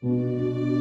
う